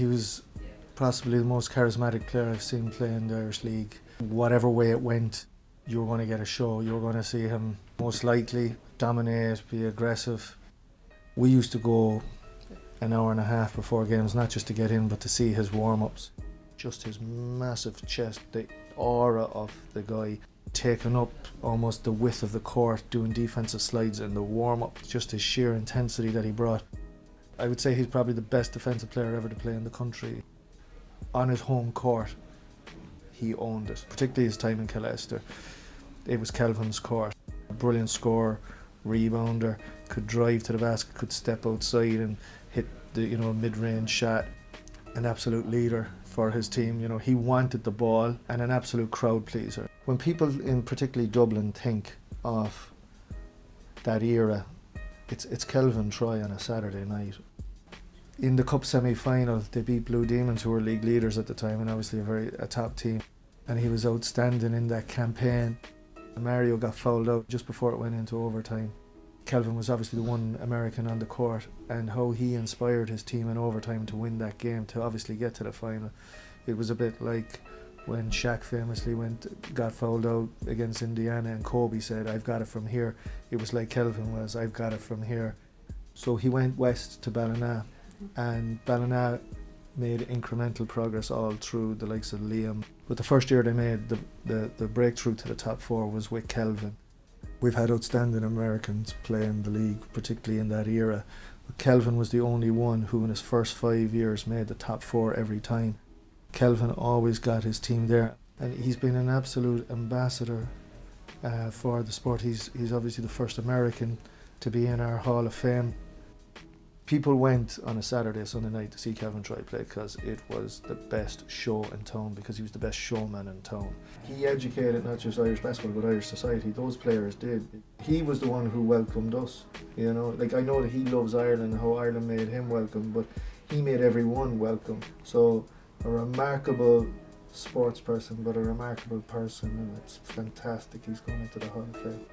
He was possibly the most charismatic player I've seen play in the Irish League. Whatever way it went, you were going to get a show. You were going to see him most likely dominate, be aggressive. We used to go an hour and a half before games, not just to get in, but to see his warm ups. Just his massive chest, the aura of the guy taking up almost the width of the court, doing defensive slides in the warm up, just his sheer intensity that he brought. I would say he's probably the best defensive player ever to play in the country. On his home court, he owned it, particularly his time in Killester. It was Kelvin's court. A brilliant scorer, rebounder, could drive to the basket, could step outside and hit the you know mid-range shot. An absolute leader for his team. You know he wanted the ball and an absolute crowd pleaser. When people in particularly Dublin think of that era, it's it's Kelvin Troy on a Saturday night in the cup semi-final they beat Blue Demons who were league leaders at the time and obviously a very a top team. And he was outstanding in that campaign. Mario got fouled out just before it went into overtime. Kelvin was obviously the one American on the court and how he inspired his team in overtime to win that game to obviously get to the final. It was a bit like when Shaq famously went got fouled out against Indiana and Kobe said I've got it from here. It was like Kelvin was I've got it from here. So he went west to Ballina and Ballina made incremental progress all through the likes of Liam. But the first year they made the, the, the breakthrough to the top four was with Kelvin. We've had outstanding Americans play in the league, particularly in that era. But Kelvin was the only one who, in his first five years, made the top four every time. Kelvin always got his team there, and he's been an absolute ambassador uh, for the sport. He's he's obviously the first American to be in our Hall of Fame people went on a Saturday, Sunday night to see Kelvin Troy play because it was the best show in town because he was the best showman in town. He educated not just Irish basketball but Irish society. Those players did. He was the one who welcomed us. You know, like I know that he loves Ireland and how Ireland made him welcome, but he made everyone welcome. So a remarkable sports person, but a remarkable person, and it's fantastic. He's going into the Hall of Fame.